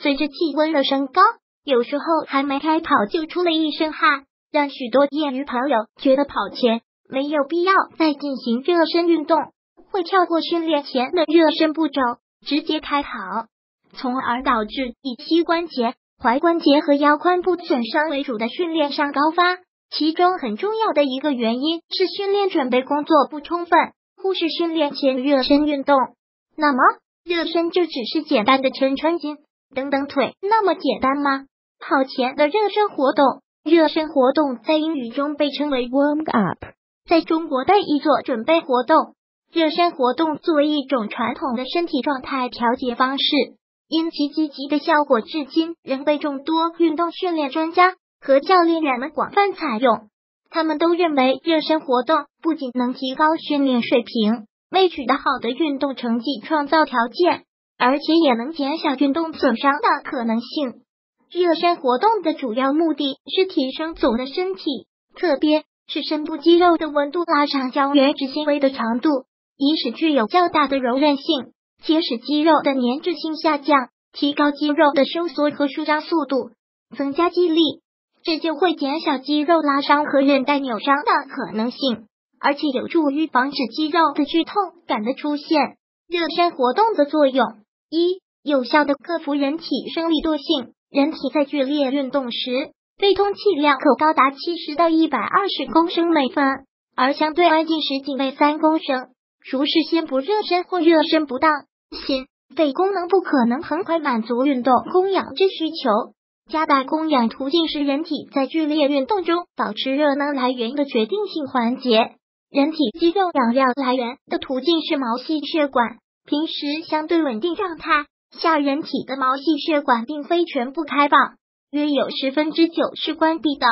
随着气温的升高，有时候还没开跑就出了一身汗，让许多业余朋友觉得跑前没有必要再进行热身运动，会跳过训练前的热身步骤，直接开跑，从而导致以膝关节、踝关节和腰髋部损伤为主的训练上高发。其中很重要的一个原因是训练准备工作不充分，忽视训练前热身运动。那么，热身就只是简单的抻抻筋、蹬蹬腿，那么简单吗？跑前的热身活动，热身活动在英语中被称为 warm up，在中国的一做准备活动。热身活动作为一种传统的身体状态调节方式，因其积极的效果，至今仍被众多运动训练专家和教练员们广泛采用。他们都认为，热身活动不仅能提高训练水平。为取得好的运动成绩创造条件，而且也能减小运动损伤的可能性。热身活动的主要目的是提升总的身体，特别是深部肌肉的温度，拉长胶原质纤维的长度，以使具有较大的柔韧性，且使肌肉的粘滞性下降，提高肌肉的收缩和舒张速度，增加肌力，这就会减小肌肉拉伤和韧带扭伤的可能性。而且有助于防止肌肉的剧痛感的出现。热身活动的作用：一、有效的克服人体生理惰性。人体在剧烈运动时，肺通气量可高达七十到一百二十公升每分，而相对安静时仅为三公升。如事先不热身或热身不当，心肺功能不可能很快满足运动供氧之需求。加大供氧途径是人体在剧烈运动中保持热能来源的决定性环节。人体肌肉养料来源的途径是毛细血管，平时相对稳定状态下，人体的毛细血管并非全部开放，约有十分之九是关闭的。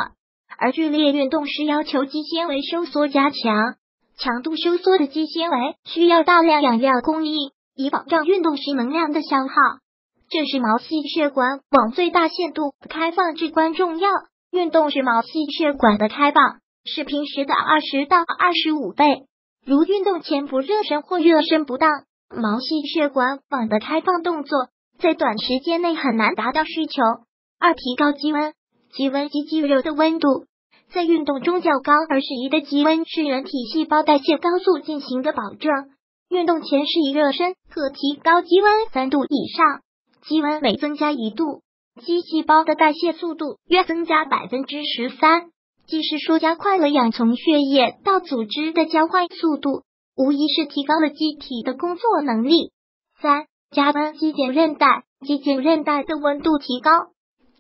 而剧烈运动时要求肌纤维收缩加强，强度收缩的肌纤维需要大量养料供应，以保障运动时能量的消耗。这是毛细血管往最大限度开放至关重要。运动时毛细血管的开放。是平时的二十到二十五倍。如运动前不热身或热身不当，毛细血管网的开放动作在短时间内很难达到需求。二、提高肌温，肌温及肌肉的温度在运动中较高而适宜的肌温是人体细胞代谢高速进行的保证。运动前适宜热身，可提高肌温三度以上。肌温每增加一度，肌细胞的代谢速度约增加百分之十三。即是说，加快了氧从血液到组织的交换速度，无疑是提高了机体的工作能力。三、加温肌腱韧带，肌腱韧带的温度提高，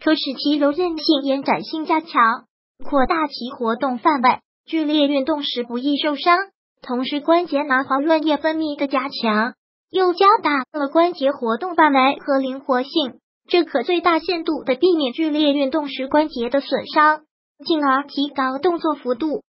可使其柔韧性、延展性加强，扩大其活动范围，剧烈运动时不易受伤。同时，关节囊黄润液分泌的加强，又加大了关节活动范围和灵活性，这可最大限度的避免剧烈运动时关节的损伤。进而提高动作幅度。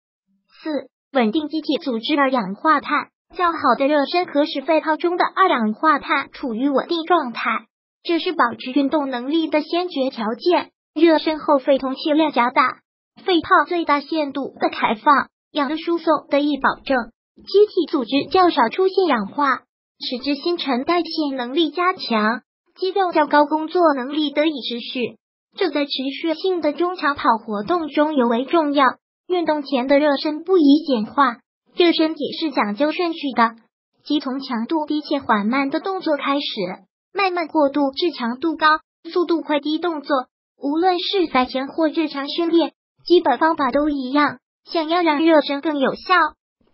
四、稳定机体组织二氧化碳。较好的热身可使肺泡中的二氧化碳处于稳定状态，这是保持运动能力的先决条件。热身后肺通气量加大，肺泡最大限度的开放，氧的输送得以保证，机体组织较少出现氧化，使之新陈代谢能力加强，肌肉较高工作能力得以持续。这在持续性的中长跑活动中尤为重要。运动前的热身不宜简化，热身也是讲究顺序的，即从强度低且缓慢的动作开始，慢慢过渡至强度高、速度快低动作。无论是赛前或日常训练，基本方法都一样。想要让热身更有效，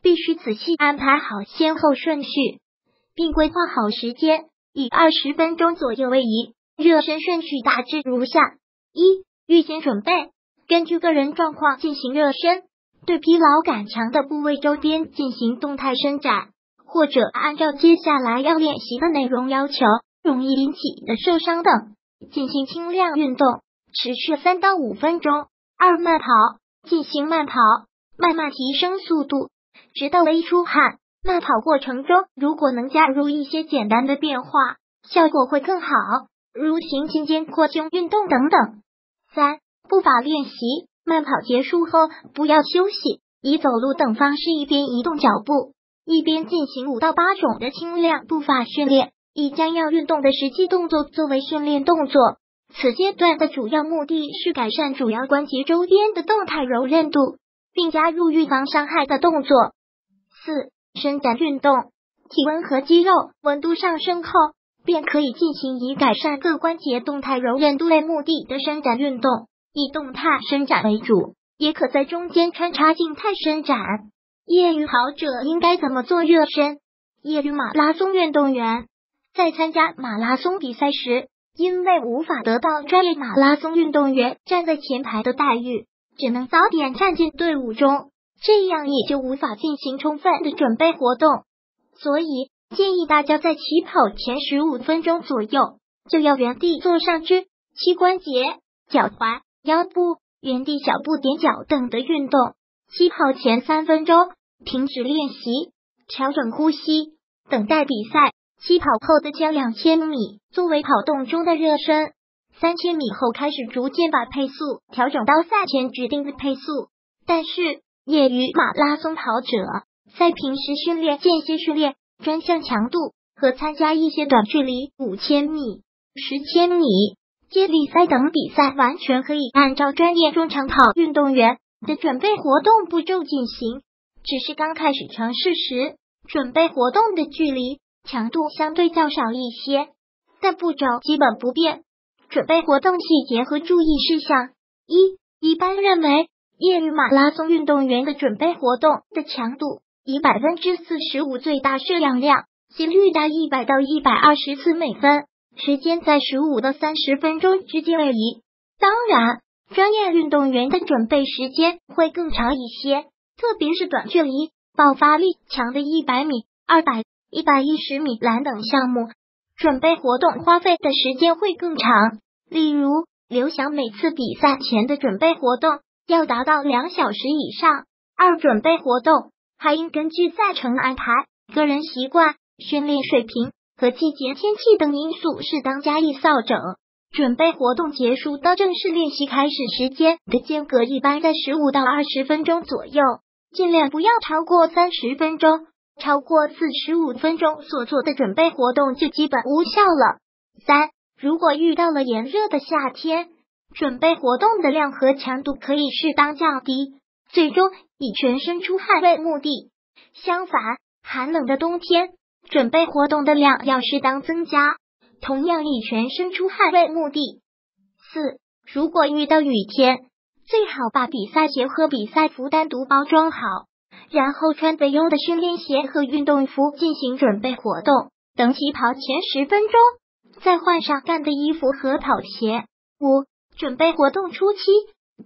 必须仔细安排好先后顺序，并规划好时间，以二十分钟左右为宜。热身顺序大致如下。一、预先准备，根据个人状况进行热身，对疲劳感强的部位周边进行动态伸展，或者按照接下来要练习的内容要求，容易引起的受伤等进行轻量运动，持续三到五分钟。二、慢跑，进行慢跑，慢慢提升速度，直到微出汗。慢跑过程中，如果能加入一些简单的变化，效果会更好，如行进间扩胸运动等等。三步法练习，慢跑结束后不要休息，以走路等方式一边移动脚步，一边进行五到八种的轻量步法训练，以将要运动的实际动作作为训练动作。此阶段的主要目的是改善主要关节周边的动态柔韧度，并加入预防伤害的动作。四、伸展运动，体温和肌肉温度上升后，便可以进行以改善各关节动态柔韧度为目的的伸展运动，以动态伸展为主，也可在中间穿插静态伸展。业余跑者应该怎么做热身？业余马拉松运动员在参加马拉松比赛时。因为无法得到专业马拉松运动员站在前排的待遇，只能早点站进队伍中，这样也就无法进行充分的准备活动。所以建议大家在起跑前十五分钟左右就要原地做上肢、膝关节、脚踝、腰部、原地小步踮脚等的运动。起跑前三分钟停止练习，调整呼吸，等待比赛。起跑后的将两千米作为跑动中的热身，三千米后开始逐渐把配速调整到赛前指定的配速。但是，业余马拉松跑者在平时训练、间歇训练、专项强度和参加一些短距离五千米、十千米、接力赛等比赛，完全可以按照专业中长跑运动员的准备活动步骤进行。只是刚开始尝试时，准备活动的距离。强度相对较少一些，但步骤基本不变。准备活动细节和注意事项：一、一般认为，业余马拉松运动员的准备活动的强度以百分之四十五最大摄氧量，心率达一百到一百二十次每分，时间在十五到三十分钟之间而已。当然，专业运动员的准备时间会更长一些，特别是短距离、爆发力强的一百米、二百。一百一十米栏等项目，准备活动花费的时间会更长。例如，刘翔每次比赛前的准备活动要达到两小时以上。二、准备活动还应根据赛程安排、个人习惯、训练水平和季节天气等因素适当加以扫整。准备活动结束到正式练习开始时间的间隔一般在十五到二十分钟左右，尽量不要超过三十分钟。超过四十五分钟所做的准备活动就基本无效了。三，如果遇到了炎热的夏天，准备活动的量和强度可以适当降低，最终以全身出汗为目的。相反，寒冷的冬天，准备活动的量要适当增加，同样以全身出汗为目的。四，如果遇到雨天，最好把比赛鞋和比赛服单独包装好。然后穿着优的训练鞋和运动服进行准备活动，等起跑前十分钟再换上干的衣服和跑鞋。五、准备活动初期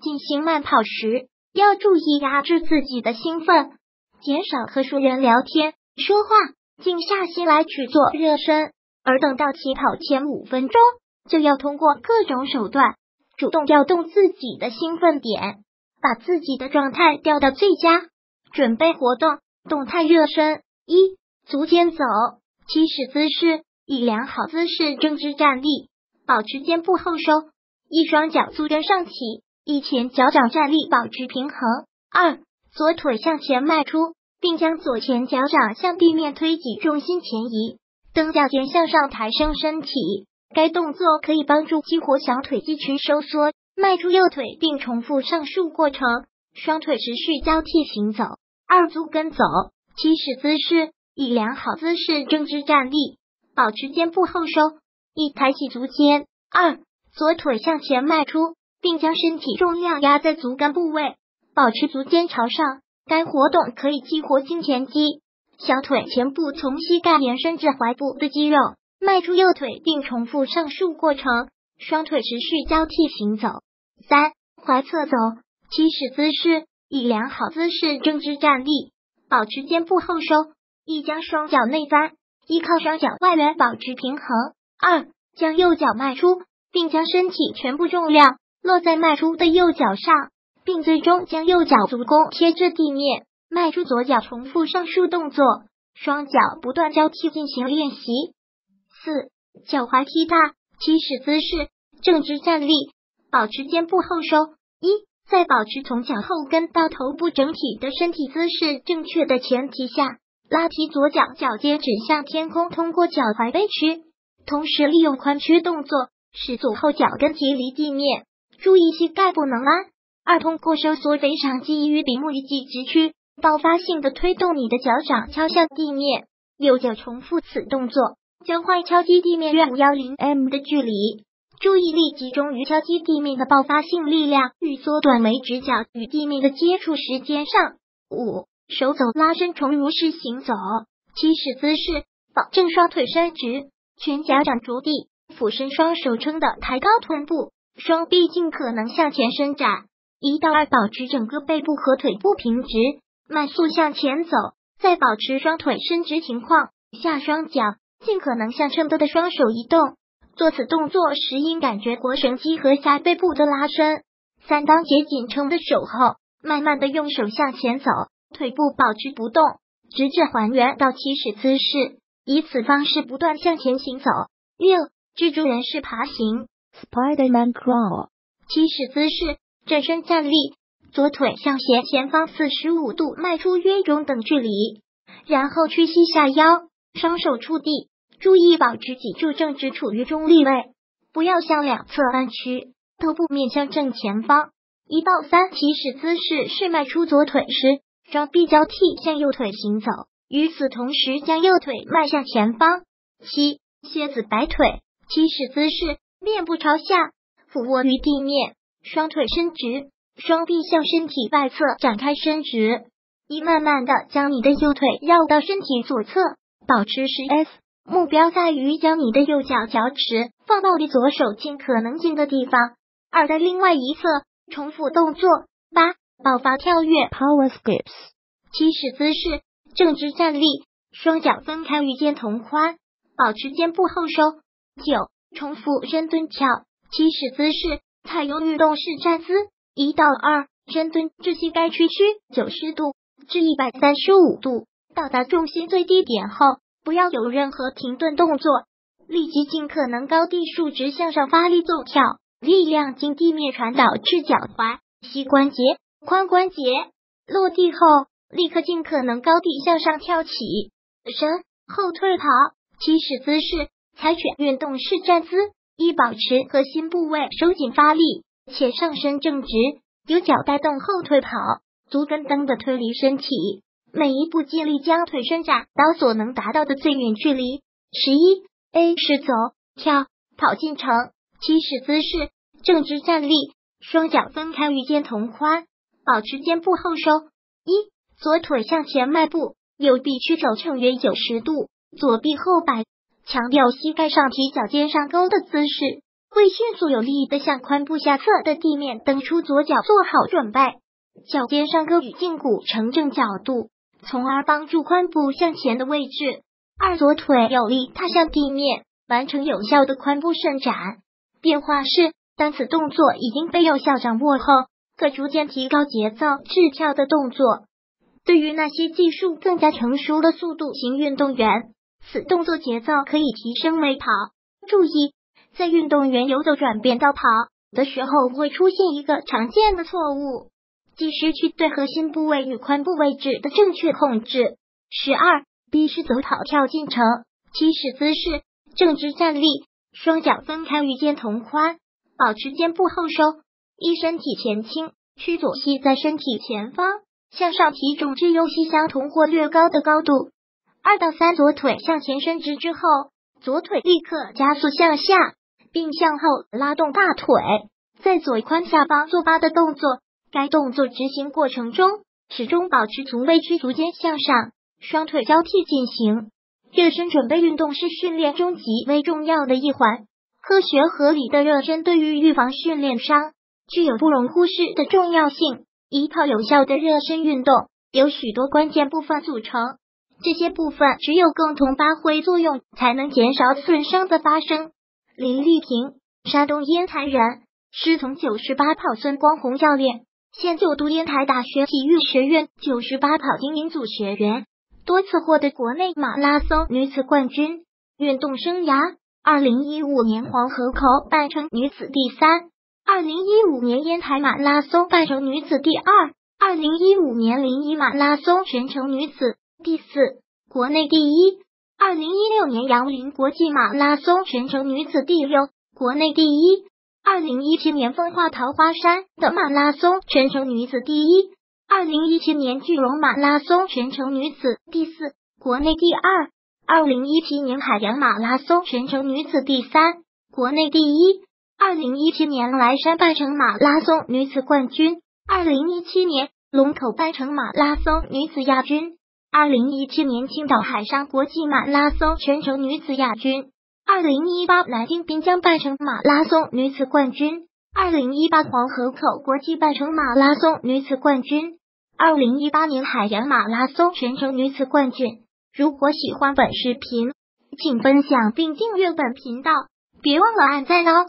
进行慢跑时，要注意压制自己的兴奋，减少和熟人聊天说话，静下心来去做热身。而等到起跑前五分钟，就要通过各种手段主动调动自己的兴奋点，把自己的状态调到最佳。准备活动，动态热身。一，足尖走，起始姿势，以良好姿势正直站立，保持肩部后收，一双脚足跟上起，一前脚掌站立，保持平衡。二，左腿向前迈出，并将左前脚掌向地面推挤，重心前移，蹬脚尖向上抬升身体。该动作可以帮助激活小腿肌群收缩。迈出右腿，并重复上述过程，双腿持续交替行走。二足跟走，起始姿势以良好姿势正直站立，保持肩部后收，一抬起足尖。二左腿向前迈出，并将身体重量压在足跟部位，保持足尖朝上。该活动可以激活胫前肌、小腿前部从膝盖延伸至踝部的肌肉。迈出右腿，并重复上述过程，双腿持续交替行走。三踝侧走，起始姿势。以良好姿势正直站立，保持肩部后收，一将双脚内翻，依靠双脚外缘保持平衡。二将右脚迈出，并将身体全部重量落在迈出的右脚上，并最终将右脚足弓贴着地面，迈出左脚，重复上述动作，双脚不断交替进行练习。四脚踝踢踏，起始姿势正直站立，保持肩部后收。一在保持从脚后跟到头部整体的身体姿势正确的前提下，拉提左脚脚尖指向天空，通过脚踝背屈，同时利用髋屈动作使左后脚跟提离地面，注意膝盖不能弯。二通过收缩腓肠肌与比目鱼肌直屈，爆发性的推动你的脚掌敲向地面，右脚重复此动作，将快敲击地面约五幺零 m 的距离。注意力集中于敲击地面的爆发性力量与缩短每指脚与地面的接触时间上。五。手肘拉伸，重如式行走，起始姿势，保证双腿伸直，全脚掌着地，俯身，双手撑的抬高臀部，双臂尽可能向前伸展。一到二，保持整个背部和腿部平直，慢速向前走，再保持双腿伸直情况下，双脚尽可能向撑的双手移动。做此动作时，应感觉腘绳肌和下背部的拉伸。三，当结紧撑的手后，慢慢的用手向前走。腿部保持不动，直至还原到起始姿势，以此方式不断向前行走。六，蜘蛛人式爬行 （Spider-Man Crawl）。起始姿势：转身站立，左腿向斜前方四十五度迈出约中等距离，然后屈膝下腰，双手触地，注意保持脊柱正直处于中立位，不要向两侧弯曲，头部面向正前方。一到三，起始姿势是迈出左腿时。双臂交替向右腿行走，与此同时将右腿迈向前方。七蝎子摆腿，起始姿势面部朝下，俯卧于地面，双腿伸直，双臂向身体外侧展开伸直。一慢慢的将你的右腿绕到身体左侧，保持十 S。目标在于将你的右脚脚趾放到离左手尽可能近的地方。二的另外一侧重复动作。八。爆发跳跃，Power Skips，起始姿势正直站立，双脚分开与肩同宽，保持肩部后收。九，重复深蹲跳，起始姿势采用运动式站姿，一到二深蹲至膝盖屈曲九十度至一百三十五度，到达重心最低点后，不要有任何停顿动作，立即尽可能高低竖直向上发力纵跳，力量经地面传导至脚踝、膝关节。髋关节落地后，立刻尽可能高地向上跳起身后退跑，起始姿势采取运动式站姿，一保持核心部位收紧发力，且上身正直，由脚带动后退跑，足跟蹬的推离身体，每一步尽力将腿伸展到所能达到的最远距离。十一 A 是走跳跑进程，起始姿势正直站立，双脚分开与肩同宽。保持肩部后收，一左腿向前迈步，右臂屈肘成约九十度，左臂后摆，强调膝盖上提，脚尖上勾的姿势，为迅速有力的向髋部下侧的地面蹬出左脚做好准备。脚尖上勾与胫骨成正角度，从而帮助髋部向前的位置。二左腿有力踏向地面，完成有效的髋部伸展。变化是，当此动作已经被有效掌握后。可逐渐提高节奏，掷跳的动作。对于那些技术更加成熟的速度型运动员，此动作节奏可以提升为跑。注意，在运动员游走转变到跑的时候，会出现一个常见的错误，即失去对核心部位与髋部位置的正确控制。十二 B 是走跑跳进程，起始姿势正直站立，双脚分开与肩同宽，保持肩部后收。一身体前倾，屈左膝在身体前方向上提重至右膝相同或略高的高度。二到三，左腿向前伸直之后，左腿立刻加速向下，并向后拉动大腿，在左髋下方做八的动作。该动作执行过程中，始终保持足位屈足尖向上，双腿交替进行。热身准备运动是训练中极为重要的一环。科学合理的热身对于预防训练伤。具有不容忽视的重要性。一套有效的热身运动由许多关键部分组成，这些部分只有共同发挥作用，才能减少损伤的发生。林丽萍，山东烟台人，师从九十八跑孙光红教练，现就读烟台大学体育学院九十八跑精英组学员，多次获得国内马拉松女子冠军。运动生涯，二零一五年黄河口半程女子第三。二零一五年烟台马拉松半程女子第二，二零一五年临沂马拉松全程女子第四。国内第一。二零一六年杨林国际马拉松全程女子第六，国内第一。二零一七年风化桃花山的马拉松全程女子第一。二零一七年巨龙马拉松全程女子第四，国内第二。二零一七年海洋马拉松全程女子第三，国内第一。二零一七年莱山半程马拉松女子冠军。二零一七年龙口半程马拉松女子亚军。二零一七年青岛海上国际马拉松全程女子亚军，二零一八南京滨江半程马拉松女子冠军，二零一八黄河口国际半程马拉松女子冠军，二零一八年海洋马拉松全程女子冠军。如果喜欢本视频，请分享并订阅本频道，别忘了按赞哦。